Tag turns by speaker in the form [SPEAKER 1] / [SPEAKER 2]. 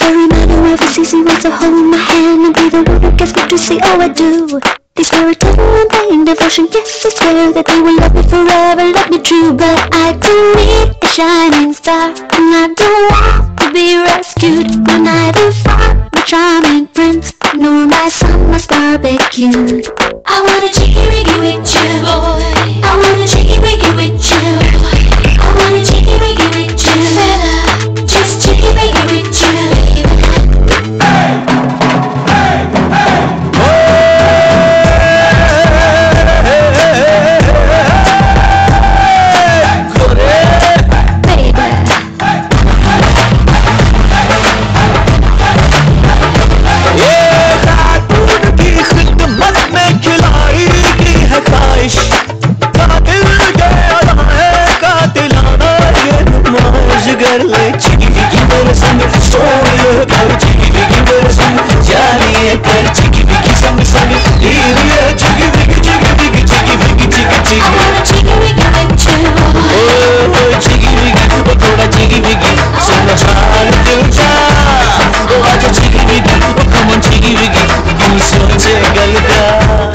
[SPEAKER 1] Every man who ever sees me wants to hold my hand and be the one who gets me to see all I do. They swear eternal vain devotion, yes, I swear that they will love me forever, love me true. But I don't need a shining star, and I don't want to be rescued. No, neither from my charming prince, nor my summer barbecue. I a chiggy wiggy with you, boy. I
[SPEAKER 2] చిగి చిగివిగి ఒక్కడ చిగివిగి చిన్న చాలు తెలుసా చిగివిగి ఒక మంచిగివిగి గీసో చేయగలుగుతా